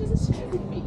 Just a stupid